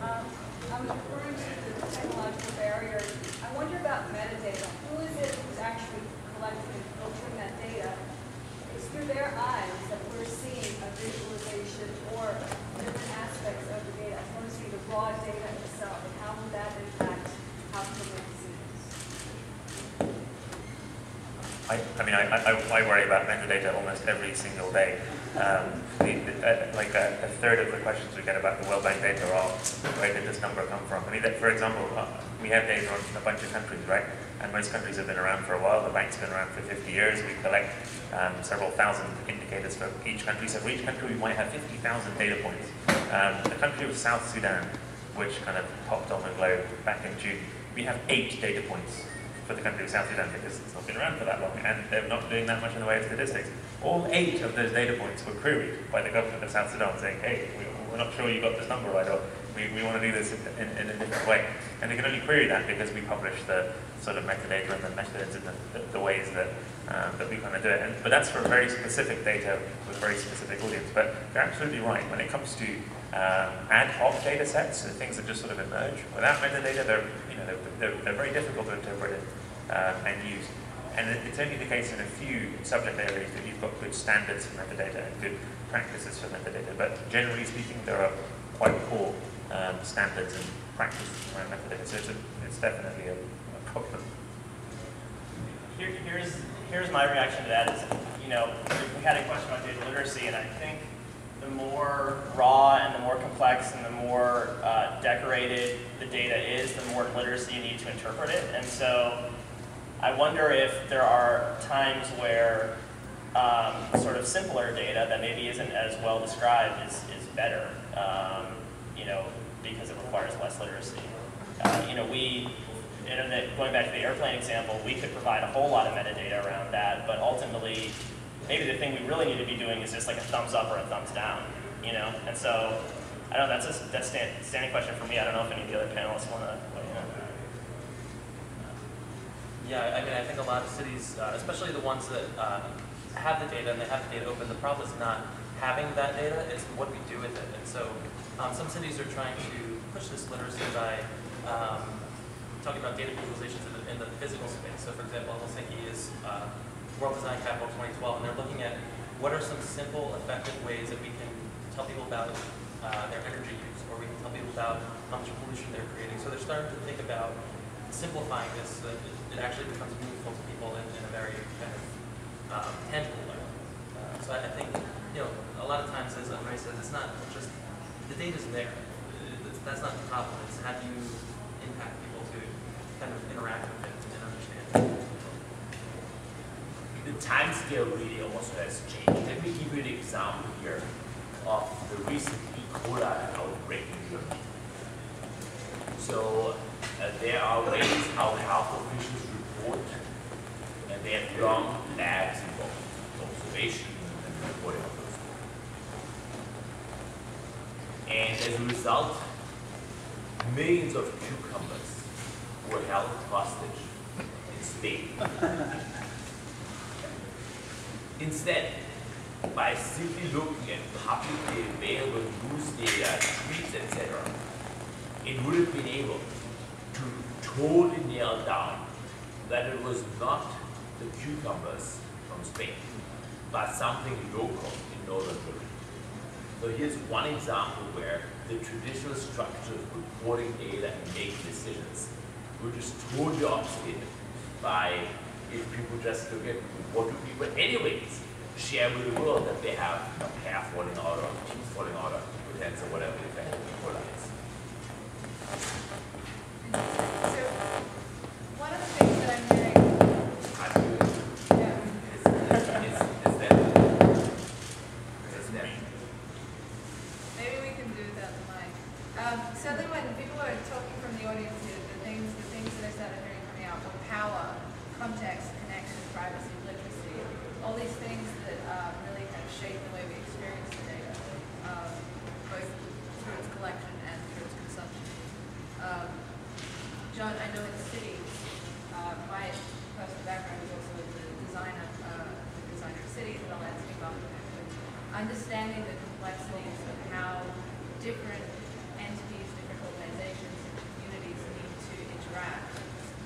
Um, I'm referring to the technological barrier. I wonder about metadata. Who is it who's actually collecting and filtering that data? It's through their eyes that we're seeing a visualization or different aspects of the data. I just want to see the raw data itself and how will that impact how people make decisions. I, mean, I, I, I worry about metadata almost every single day. Um, the, the, uh, like a, a third of the questions we get about the World Bank data are, where did this number come from? I mean, that, for example, uh, we have data on a bunch of countries, right? And most countries have been around for a while. The bank's been around for 50 years. We collect um, several thousand indicators for each country. So for each country, we might have 50,000 data points. Um, the country of South Sudan, which kind of popped on the globe back in June, we have eight data points for the country of South Sudan because it's not been around for that long and they're not doing that much in the way of statistics. All eight of those data points were queried by the government of South Sudan saying, hey, we, we're not sure you got this number right or we, we want to do this in, in, in a different way. And they can only query that because we publish the sort of metadata and the methods and the, the, the ways that, um, that we kind of do it. And, but that's for very specific data with very specific audience. But you're absolutely right. When it comes to um, ad hoc data sets, so things that just sort of emerge, without metadata, they're, you know, they're, they're, they're very difficult to interpret um, and use. And it's only the case in a few subject areas that you've got good standards for metadata and good practices for metadata. But generally speaking, there are quite poor um, standards and practices around metadata. So it's, a, it's definitely a, a problem. Here, here's, here's my reaction to that is, you know, we had a question on data literacy, and I think the more raw and the more complex and the more uh, decorated the data is, the more literacy you need to interpret it. And so I wonder if there are times where um, sort of simpler data that maybe isn't as well described is, is better, um, you know, because it requires less literacy. Uh, you know, we, going back to the airplane example, we could provide a whole lot of metadata around that, but ultimately, maybe the thing we really need to be doing is just like a thumbs up or a thumbs down, you know? And so, I don't know, that's a that's stand, standing question for me. I don't know if any of the other panelists want to weigh in. Yeah, I mean, I think a lot of cities, uh, especially the ones that uh, have the data and they have the data open, the problem is not having that data, it's what we do with it. And so um, some cities are trying to push this literacy by um, talking about data visualizations in the, in the physical space. So for example, Helsinki is uh, World Design Capital 2012, and they're looking at what are some simple, effective ways that we can tell people about uh, their energy use, or we can tell people about how much pollution they're creating. So they're starting to think about simplifying this so that it actually becomes meaningful to people in, in a very kind of um, tangible way. Uh, so I, I think, you know, a lot of times, as Andre says, it's not just, the data's there. That's not the problem. It's how do you impact people to kind of interact with it and understand it. The time scale really also has changed. Let me give you an example here of the recent E. coli outbreak in Germany. So uh, there are ways how health officials report, and they have long labs involved, observation and reporting of those. And as a result, millions of cucumbers were held hostage in Spain. Instead, by simply looking at publicly available news data, tweets, etc., it would have been able totally nail down that it was not the cucumbers from Spain, but something local in northern Britain. So here's one example where the traditional structure of reporting data and making decisions were just totally obsoleted by if people just look at what do people anyways share with the world that they have a hair falling out or teeth falling out or or whatever the effect of polarize. So, one of the things that I'm hearing, I'm doing yeah, is, is, is, is that is that maybe we can do without the mic. Um, certainly when people are talking from the audience here, the things, the things that I started hearing coming out were power, context, connection, privacy, literacy, all these things that um, really kind of shape the way we experience the data, um, both through its collection and through its consumption. Um, John, I know in cities, uh, my personal background is also as a designer, uh, a designer of cities and a landscape architect. Understanding the complexities of how different entities, different organizations, and communities need to interact.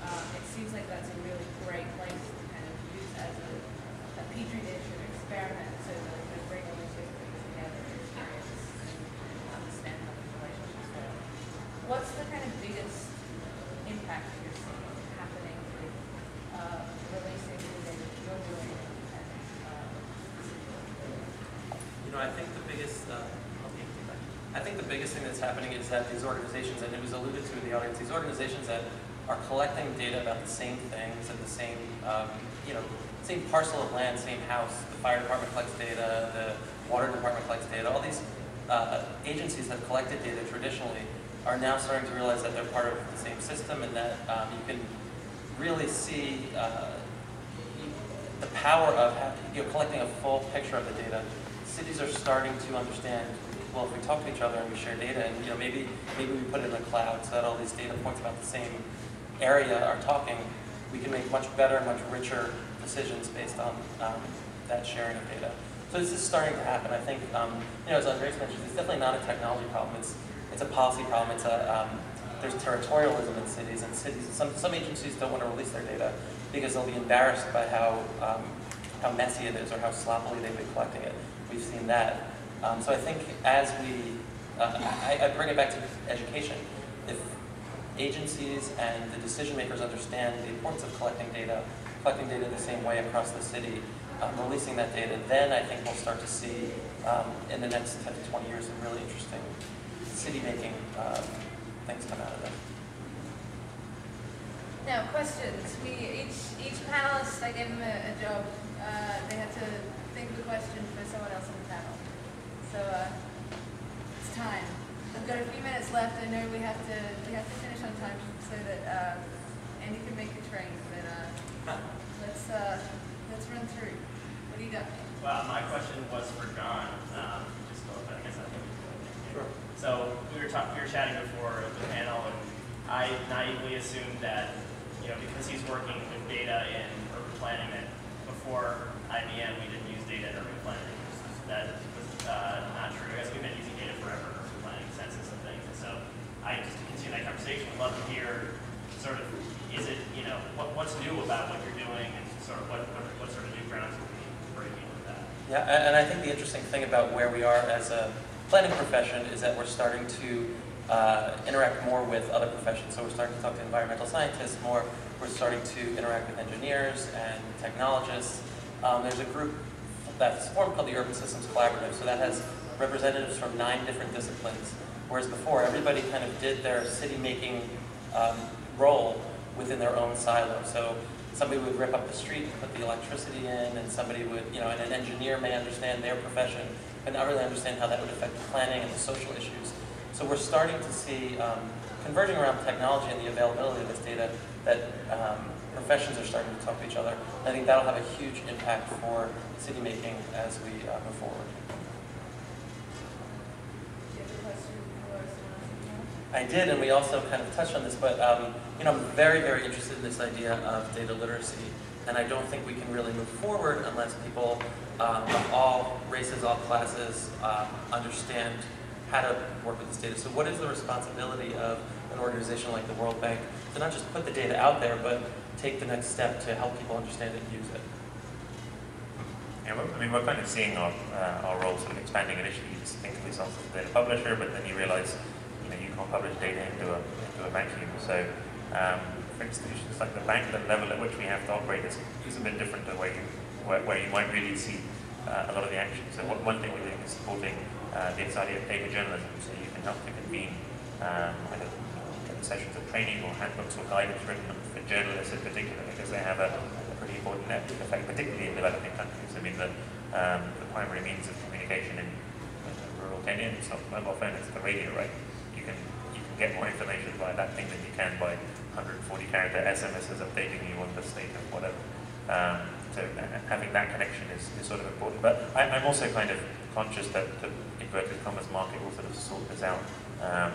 Um, it seems like that's a really great place to kind of use as a, a petri dish or experiment so that we can bring all these different things together and experience and understand how these relationships work. What's the kind of biggest impact that you're seeing happening with uh, releasing the data that you're doing and uh, You know, I think the biggest, uh, okay, I think the biggest thing that's happening is that these organizations, and it was alluded to in the audience, these organizations that are collecting data about the same things and the same, um, you know, same parcel of land, same house. The fire department collects data, the water department collects data. All these uh, agencies that collected data traditionally are now starting to realize that they're part of the same system and that um, you can really see uh, the power of you know, collecting a full picture of the data. Cities are starting to understand, well, if we talk to each other and we share data, and you know, maybe maybe we put it in the cloud so that all these data points about the same area are talking, we can make much better, much richer decisions based on um, that sharing of data. So this is starting to happen. I think, um, you know, as Andreas mentioned, it's definitely not a technology problem. It's it's a policy problem. It's a um, there's territorialism in cities, and cities some some agencies don't want to release their data because they'll be embarrassed by how um, how messy it is or how sloppily they've been collecting it. We've seen that. Um, so I think as we, uh, I, I bring it back to education. If agencies and the decision makers understand the importance of collecting data, collecting data the same way across the city, um, releasing that data, then I think we'll start to see um, in the next 10 to 20 years some really interesting city-making um, things come out of that. Now, questions. We each each panelist, I gave them a, a job. Uh, they had to think of a question for someone else on the panel. So uh, it's time. We've got a few minutes left. I know we have to we have to finish on time so that uh, Andy can make the train. But uh, let's uh, let's run through. What do you got? Well, my question was for John. Um, just go, I guess I think. Sure. So we were talking, we were chatting before the panel, and I naively assumed that, you know, because he's working with data in urban planning, that before IBM we didn't use data in urban planning. That was uh, not true. I guess we've been using data forever urban planning, census and things. And so I just to continue that conversation. Would love to hear sort of, is it, you know, what, what's new about what you're doing, and sort of what what, what sort of new grounds are we breaking with that? Yeah, and I think the interesting thing about where we are as a planning profession is that we're starting to uh, interact more with other professions. So we're starting to talk to environmental scientists more. We're starting to interact with engineers and technologists. Um, there's a group that's formed called the Urban Systems Collaborative. So that has representatives from nine different disciplines. Whereas before, everybody kind of did their city-making um, role within their own silo. So somebody would rip up the street and put the electricity in, and somebody would, you know, and an engineer may understand their profession, but not really understand how that would affect the planning and the social issues. So we're starting to see um, converging around technology and the availability of this data that um, professions are starting to talk to each other. I think that'll have a huge impact for city making as we uh, move forward. I did, and we also kind of touched on this, but um, you know, I'm very, very interested in this idea of data literacy, and I don't think we can really move forward unless people um, of all races, all classes, um, understand how to work with this data. So what is the responsibility of an organization like the World Bank to not just put the data out there, but take the next step to help people understand it and use it? Yeah, I mean, we're kind of seeing our, uh, our role sort of expanding initially. You just think of yourself as a data publisher, but then you realize, you know, you can't publish data into a, into a vacuum. So, um, for institutions like the bank, the level at which we have to operate is, is a bit different to where you, where, where you might really see uh, a lot of the action. So what, one thing we're doing is supporting uh, the idea of data journalism, so you can help to convene um, sessions of training or handbooks or guidance written for journalists in particular, because they have a, a pretty important network effect, particularly in developing countries. I mean, the, um, the primary means of communication in rural Kenya is not mobile phone, it's the radio, right? You can you can get more information by that thing than you can by 140 character SMSs updating you on the state of whatever. Um, so uh, having that connection is, is sort of important. But I, I'm also kind of conscious that the inverted commas market will sort of sort this out um,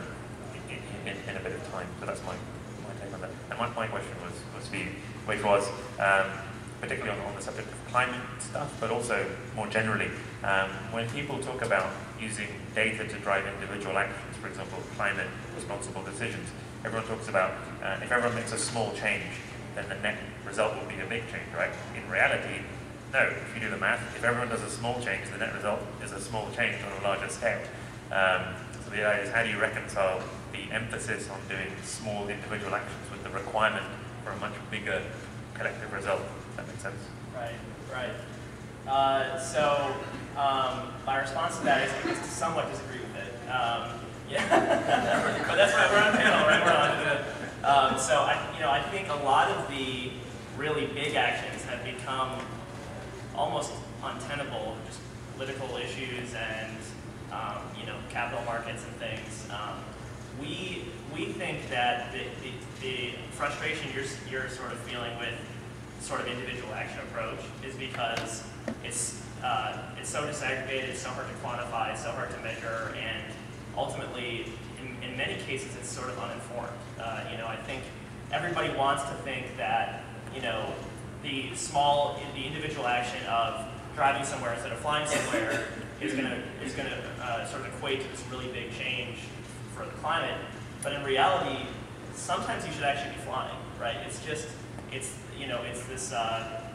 in, in, a bit of time. So that's my, my take on that. And my, my question was, was for you, which was um, particularly on, on the subject of climate stuff, but also more generally, um, when people talk about using data to drive individual actions, for example, climate responsible decisions, everyone talks about uh, if everyone makes a small change, then the net result will be a big change, right? In reality, no. If you do the math, if everyone does a small change, the net result is a small change on a larger scale. Um, so the idea is how do you reconcile the emphasis on doing small individual actions with the requirement for a much bigger collective result? That make sense? Right, right. Uh, so um, my response to that is I guess to somewhat disagree with it. Um, yeah, but that's why we're on panel, right? We're on um, so I, you know, I think a lot of the really big actions have become almost untenable, just political issues and um, you know capital markets and things. Um, we we think that the, the, the frustration you're you're sort of feeling with sort of individual action approach is because it's uh, it's so disaggregated, so hard to quantify, so hard to measure, and ultimately, in, in many cases, it's sort of uninformed. Uh, you know, I think everybody wants to think that you know the small, the individual action of driving somewhere instead of flying somewhere is going to is going to uh, sort of equate to this really big change for the climate. But in reality, sometimes you should actually be flying, right? It's just it's you know it's this. Uh,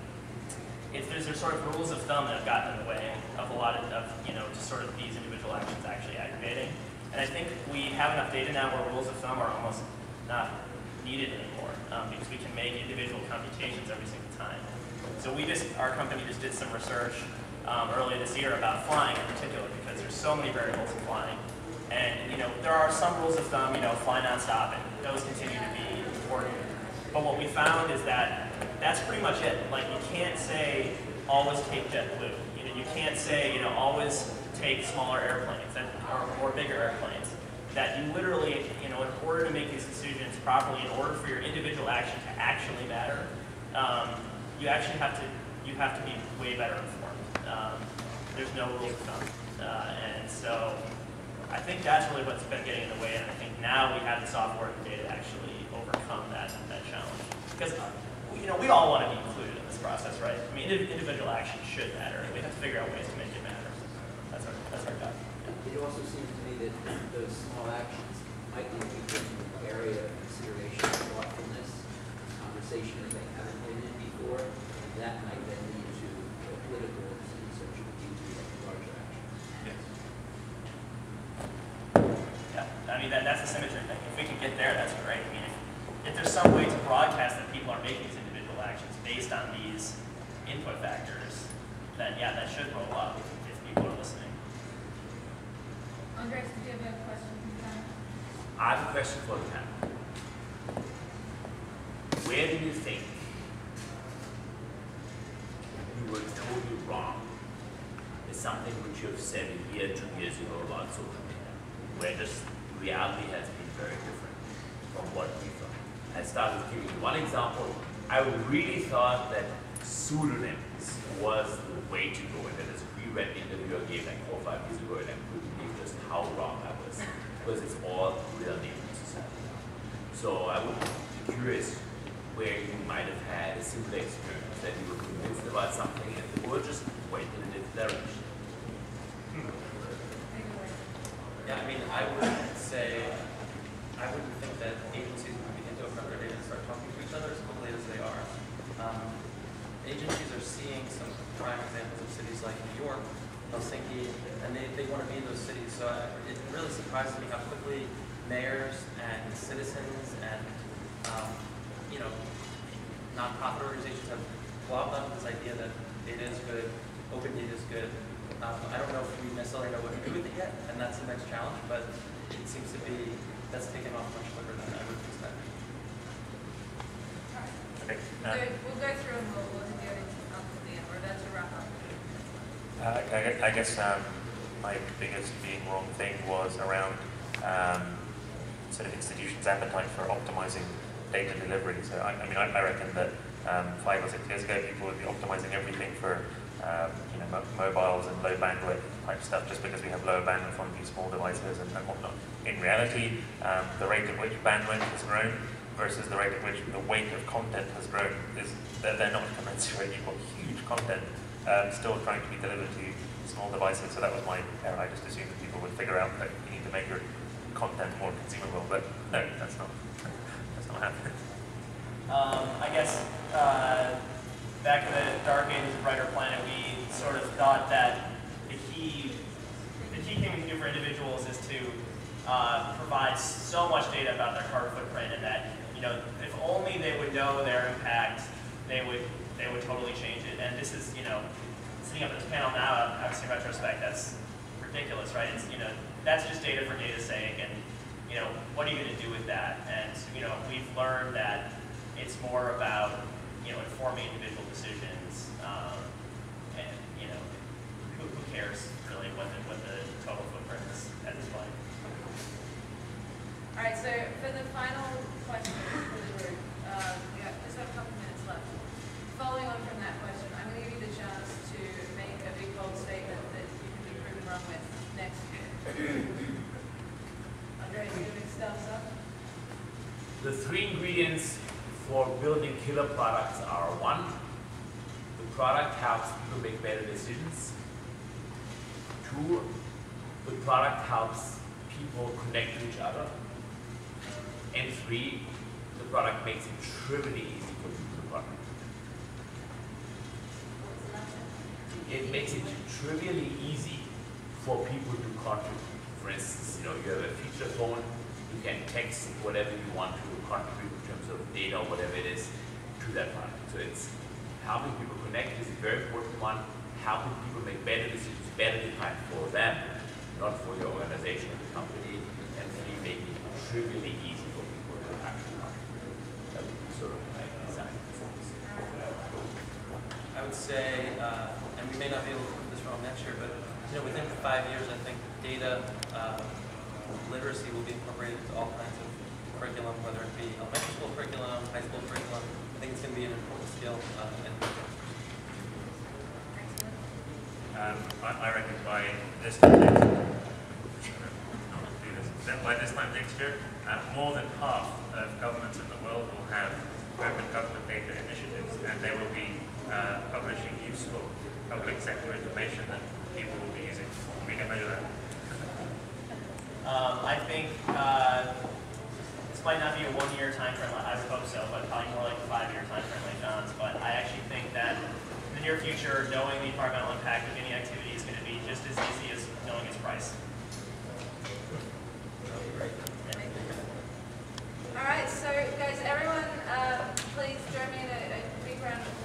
if there's a sort of rules of thumb that have gotten in the way of a lot of, of, you know, just sort of these individual actions actually aggregating. And I think we have enough data now where rules of thumb are almost not needed anymore um, because we can make individual computations every single time. So we just, our company just did some research um, earlier this year about flying in particular because there's so many variables in flying. And, you know, there are some rules of thumb, you know, fly nonstop, and those continue to be important. But what we found is that that's pretty much it. Like you can't say always take JetBlue. You know, you can't say you know always take smaller airplanes or, or bigger airplanes. That you literally, you know, in order to make these decisions properly, in order for your individual action to actually matter, um, you actually have to you have to be way better informed. Um, there's no rules of thumb, uh, and so I think that's really what's been getting in the way. And I think now we have the software and data to actually overcome that that challenge because. Uh, you know, we all want to be included in this process, right? I mean, individual action should matter. We have to figure out ways to make it matter. That's our, that's our job. It also seems to me that those small actions might be the area of consideration, thoughtfulness, conversation that they haven't been in before, and that might then lead to political decision, so it should lead to a larger action. Yes. Yeah, I mean, that, that's the symmetry thing. If we can get there, that's great. I mean, if, if there's some way to broadcast that people are making these individual actions based on these input factors, then yeah, that should roll up if people are listening. Andreas, do you have a question for the I have a question for the panel. Where do you think you were totally wrong is something which you have said a year, two years ago about social media, where just reality has been very different from what we thought. I started giving you one example I really thought that pseudonyms was the way to go. And then as we read the interview I gave like four or five years ago, and I couldn't believe just how wrong I was. Because it's all real names. So I would be curious where you might have had a similar experience that you were convinced about something and the world just went in a different direction. Yeah, I mean, I would say, I wouldn't think that agencies would begin to open up their data and start talking to each other as quickly as they are. Um, agencies are seeing some prime examples of cities like New York, Helsinki, and they, they want to be in those cities. So I, it really surprises me how quickly mayors and citizens and, um, you know, nonprofit organizations have globbed onto this idea that data is good, open data is good. Um, I don't know if we necessarily know what to do with it yet, and that's the next challenge, but it seems to be, that's taken off much quicker than I would expect. Okay. So um, we'll go through and we'll, we'll do it up to the end, or that's a wrap up. Uh, I, I guess um, my biggest being wrong thing was around um, sort of institutions' appetite for optimizing data delivery. So I, I mean, I, I reckon that um, five or six years ago, people would be optimizing everything for um, you know mobiles and low bandwidth type stuff, just because we have lower bandwidth on these small devices and, and whatnot. In reality, um, the rate at which bandwidth has grown versus the rate at which the weight of content has grown is they're, they're not commensurate. You've got huge content um, still trying to be delivered to small devices. So that was my error. I just assumed that people would figure out that you need to make your content more consumable. But no, that's not that's not happening. Um, I guess uh, back in the dark ages of Brighter Planet, we sort of thought that the key, the key thing we can do for individuals is to uh, provide so much data about their carbon footprint, and that you know, if only they would know their impact, they would they would totally change it. And this is, you know, sitting up at this panel now, obviously in retrospect, that's ridiculous, right? It's you know, that's just data for data's sake, and you know, what are you going to do with that? And you know, we've learned that it's more about you know informing individual decisions, um, and you know, who, who cares really what the what the total footprint is at this point. All right, so for the final question for the group, um, we got just have a couple minutes left. Following on from that question, I'm going to give you the chance to make a big bold statement that you can be proven wrong with next year. Andre, you giving stuff up? The three ingredients for building killer products are one, the product helps people make better decisions. Two, the product helps people connect to each other. And three, the product makes it trivially easy for people to partner. It makes it trivially easy for people to contribute. For instance, you know, you have a feature phone, you can text whatever you want to contribute in terms of data or whatever it is to that product. So it's helping people connect is a very important one. Helping people make better decisions, better defined for them, not for your organization or the company, and three, making it trivially easy for people to actually contribute. Sort of design. I would say, uh, and we may not be able to put this wrong next year, but you know, within five years, I think data uh, literacy will be incorporated into all kinds of curriculum, whether it be elementary school curriculum, high school curriculum. I think it's going to be an important skill. Uh, and Um, I, I reckon by this time next year, this, by this time next year, uh, more than half of governments in the world will have open government data initiatives, and they will be uh, publishing useful public sector information that people will be using. We can measure that. Um, I think uh, this might not be a one-year time frame. I would hope so, but probably more like a five-year time frame like John's. But I actually think that in the near future, knowing the environmental impact of any activity is going to be just as easy as knowing its price. All right, so guys, everyone, uh, please join me in a, a big round of applause.